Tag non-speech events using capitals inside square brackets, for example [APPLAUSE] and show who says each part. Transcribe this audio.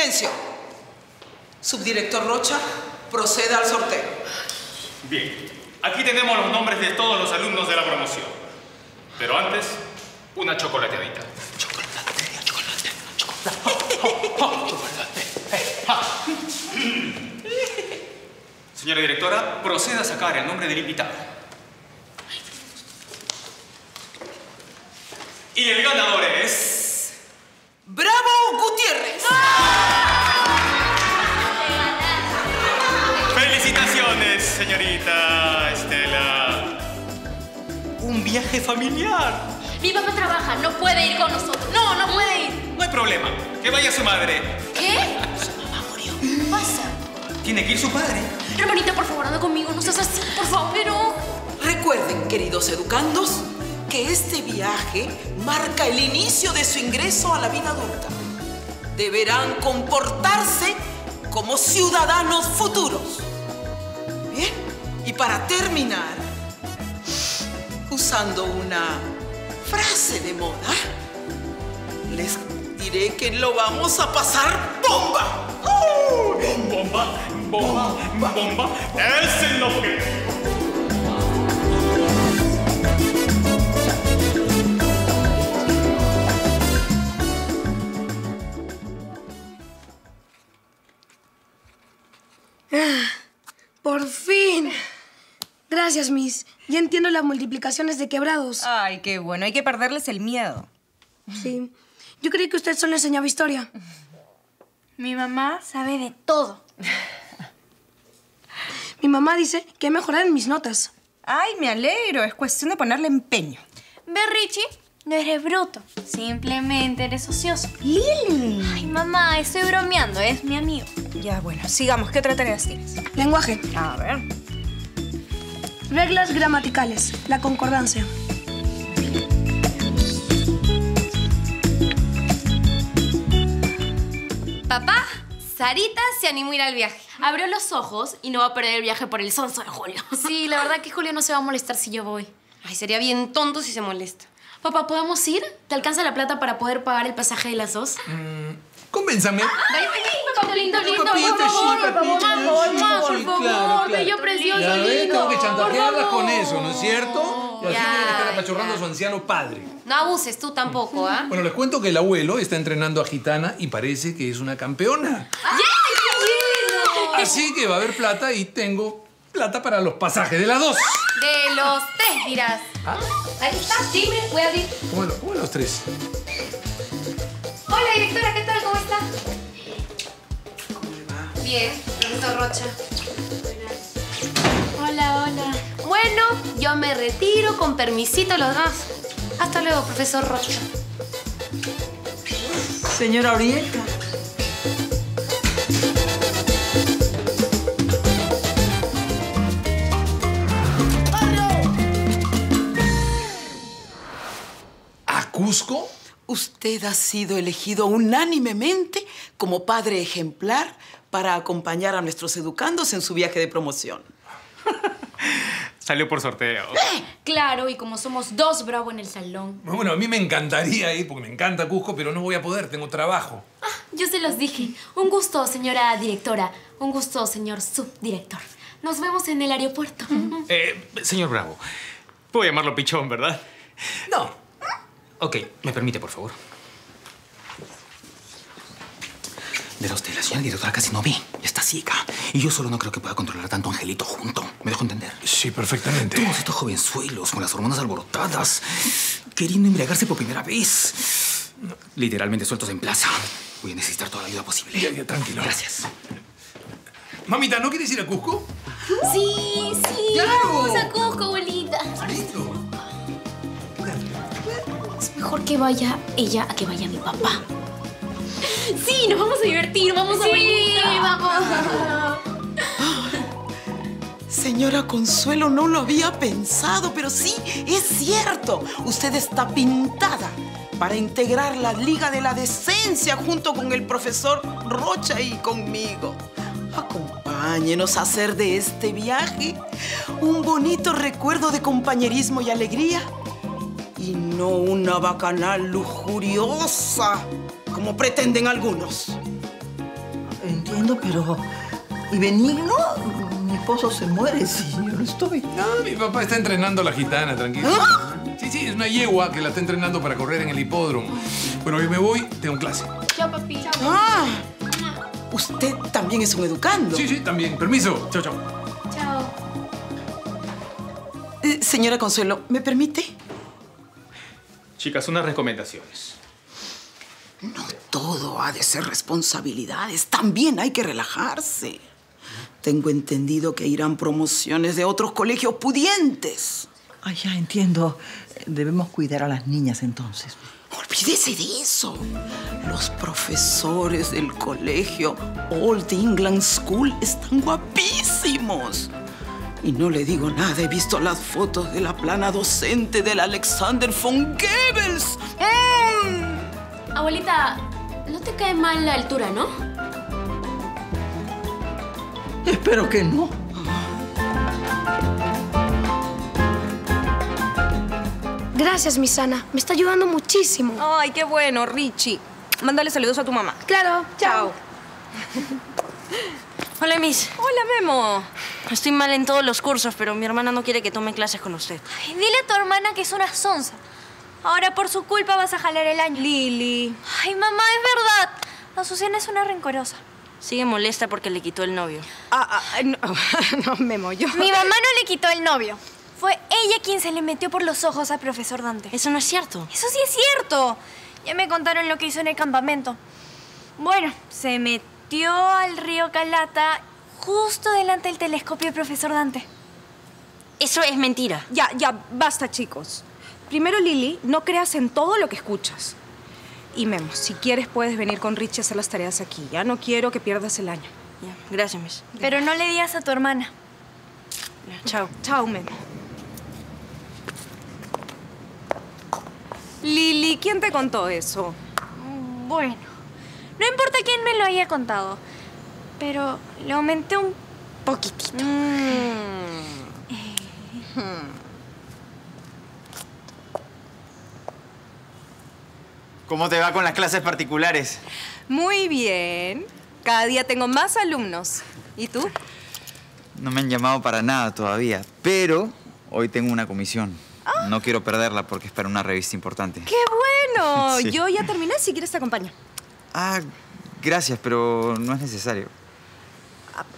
Speaker 1: Silencio. Subdirector Rocha, proceda al sorteo.
Speaker 2: Bien, aquí tenemos los nombres de todos los alumnos de la promoción. Pero antes, una chocolateadita.
Speaker 1: Chocolate, chocolate, chocolate.
Speaker 2: Señora directora, proceda a sacar el nombre del invitado. Y el ganador viaje familiar.
Speaker 3: Mi papá trabaja, no puede ir con nosotros. No, no puede ir.
Speaker 2: No hay problema. Que vaya su madre.
Speaker 3: ¿Qué? Su mamá murió. ¿Qué pasa?
Speaker 2: Tiene que ir su padre.
Speaker 3: Hermanita, por favor, anda conmigo. No seas así, por favor. Pero...
Speaker 1: Recuerden, queridos educandos, que este viaje marca el inicio de su ingreso a la vida adulta. Deberán comportarse como ciudadanos futuros. Bien, y para terminar, usando una frase de moda, les diré que lo vamos a pasar bomba.
Speaker 2: Bomba, bomba, bomba. Es el objetivo.
Speaker 4: Gracias, Miss. Ya entiendo las multiplicaciones de quebrados.
Speaker 5: Ay, qué bueno. Hay que perderles el miedo.
Speaker 4: Sí. Yo creí que usted solo enseñaba historia.
Speaker 3: Mi mamá sabe de todo.
Speaker 4: Mi mamá dice que he mejorado en mis notas.
Speaker 5: Ay, me alegro. Es cuestión de ponerle empeño.
Speaker 3: Ve, Richie, no eres bruto. Simplemente eres ocioso.
Speaker 5: ¡Lili!
Speaker 3: Ay, mamá, estoy bromeando. Es mi amigo.
Speaker 5: Ya, bueno. Sigamos. ¿Qué otra tarea tienes?
Speaker 4: Lenguaje.
Speaker 5: A ver.
Speaker 4: Reglas gramaticales. La concordancia.
Speaker 6: Papá, Sarita se animó a ir al viaje. Abrió los ojos y no va a perder el viaje por el sonso de Julio. [LAUGHS]
Speaker 3: Sí, la verdad que Julio no se va a molestar si yo voy.
Speaker 6: Ay, sería bien tonto si se molesta.
Speaker 3: Papá, ¿podemos ir? ¿Te alcanza la plata para poder pagar el pasaje de las dos?
Speaker 7: Convénzame.
Speaker 3: Papá, lindo, lindo,
Speaker 7: Papito,
Speaker 3: por favor,
Speaker 7: sí,
Speaker 3: por favor,
Speaker 7: papito,
Speaker 3: por favor,
Speaker 7: sí,
Speaker 3: por favor,
Speaker 7: claro, claro.
Speaker 3: bello precioso,
Speaker 7: Ya ves,
Speaker 3: lindo.
Speaker 7: tengo que chantajearla con eso, ¿no es cierto? Y así tiene que estar apachurrando a su anciano padre.
Speaker 6: No abuses tú tampoco, ¿ah?
Speaker 7: Bueno, les cuento que el abuelo está entrenando a Gitana y parece que es una campeona. Así que va a haber plata y tengo plata para los pasajes de las dos.
Speaker 6: De los tres, dirás.
Speaker 7: Ah.
Speaker 6: Ahí está, dime, voy a abrir.
Speaker 7: ¿Cómo, lo- cómo los tres?
Speaker 6: Hola, directora, ¿qué tal? ¿Cómo está? Bien, profesor Rocha. Hola, hola. Bueno, yo me retiro con permisito los dos. Hasta luego, profesor Rocha.
Speaker 1: Señora Orieta.
Speaker 7: ¿A Cusco?
Speaker 1: Usted ha sido elegido unánimemente como padre ejemplar para acompañar a nuestros educandos en su viaje de promoción. [LAUGHS]
Speaker 2: Salió por sorteo. [GASPS]
Speaker 3: Claro, y como somos dos bravo en el salón.
Speaker 7: Bueno, a mí me encantaría ir porque me encanta Cusco, pero no voy a poder, tengo trabajo.
Speaker 3: Yo se los dije. Un gusto, señora directora. Un gusto, señor subdirector. Nos vemos en el aeropuerto. [LAUGHS]
Speaker 2: Eh, señor Bravo, puedo llamarlo pichón, ¿verdad?
Speaker 7: No.
Speaker 2: Ok, ¿me permite, por favor?
Speaker 8: Usted, la señora directora casi no ve. Está ciega. Y yo solo no creo que pueda controlar tanto angelito junto. ¿Me dejo entender?
Speaker 7: Sí, perfectamente.
Speaker 8: Todos estos jovenzuelos con las hormonas alborotadas, queriendo embriagarse por primera vez. Literalmente sueltos en plaza. Voy a necesitar toda la ayuda posible.
Speaker 7: Ya, ya, tranquilo.
Speaker 8: Gracias.
Speaker 7: Mamita, ¿no quieres ir a Cusco?
Speaker 3: Sí, sí.
Speaker 7: ¡Claro!
Speaker 3: Vamos a Cusco, abuelita.
Speaker 7: Listo.
Speaker 3: Es mejor que vaya ella a que vaya mi papá. Sí, nos vamos a divertir, vamos a Sí, vamos.
Speaker 1: Señora Consuelo, no lo había pensado, pero sí, es cierto. Usted está pintada para integrar la Liga de la Decencia junto con el profesor Rocha y conmigo. Acompáñenos a hacer de este viaje un bonito recuerdo de compañerismo y alegría y no una bacanal lujuriosa como pretenden algunos.
Speaker 9: entiendo, pero... ¿Y Benigno? Mi esposo se muere si yo no estoy.
Speaker 7: No, mi papá está entrenando a la gitana, tranquilo. Sí, sí, es una yegua que la está entrenando para correr en el hipódromo. Bueno, yo me voy, tengo clase.
Speaker 10: Chao, papi. Chao.
Speaker 1: Ah, usted también es un educando.
Speaker 7: Sí, sí, también. Permiso. Chao, chao.
Speaker 10: Chao.
Speaker 1: Eh, señora Consuelo, ¿me permite?
Speaker 2: Chicas, unas recomendaciones.
Speaker 1: No todo ha de ser responsabilidades. También hay que relajarse. Tengo entendido que irán promociones de otros colegios pudientes.
Speaker 9: Ah, ya entiendo. Debemos cuidar a las niñas entonces.
Speaker 1: Olvídese de eso. Los profesores del colegio Old England School están guapísimos. Y no le digo nada, he visto las fotos de la plana docente del Alexander von Goebbels. ¡Mm!
Speaker 10: Abuelita, no te cae mal la altura, ¿no?
Speaker 9: Espero que no.
Speaker 4: Gracias, Miss Ana. Me está ayudando muchísimo.
Speaker 5: Ay, qué bueno, Richie. Mándale saludos a tu mamá.
Speaker 4: Claro, chao.
Speaker 11: Hola, Miss.
Speaker 5: Hola, Memo.
Speaker 11: Estoy mal en todos los cursos, pero mi hermana no quiere que tome clases con usted.
Speaker 10: Ay, dile a tu hermana que es una sonza. Ahora por su culpa vas a jalar el año.
Speaker 5: Lili.
Speaker 10: Ay, mamá, es verdad. Azucena es una rencorosa.
Speaker 11: Sigue molesta porque le quitó el novio.
Speaker 5: Ah, ah, no, [LAUGHS] no, Memo, yo...
Speaker 10: Mi mamá no le quitó el novio. Fue ella quien se le metió por los ojos al profesor Dante.
Speaker 11: Eso no es cierto.
Speaker 10: Eso sí es cierto. Ya me contaron lo que hizo en el campamento. Bueno, se metió al río Calata justo delante del telescopio del profesor Dante.
Speaker 11: Eso es mentira.
Speaker 5: Ya, ya, basta, chicos. Primero, Lili, no creas en todo lo que escuchas. Y Memo, si quieres puedes venir con Richie a hacer las tareas aquí. Ya no quiero que pierdas el año.
Speaker 11: Ya, gracias, Miss.
Speaker 10: Pero no le digas a tu hermana.
Speaker 11: Ya, chao.
Speaker 5: Chao, Memo. Lili, ¿quién te contó eso?
Speaker 10: Bueno, no importa quién me lo haya contado, pero le aumenté un poquitito.
Speaker 12: ¿Cómo te va con las clases particulares?
Speaker 5: Muy bien. Cada día tengo más alumnos. ¿Y tú?
Speaker 12: No me han llamado para nada todavía, pero hoy tengo una comisión. No quiero perderla porque es para una revista importante.
Speaker 5: ¡Qué bueno! [LAUGHS]
Speaker 12: Sí.
Speaker 5: Yo ya terminé, si quieres te acompaño.
Speaker 12: Ah, gracias, pero no es necesario.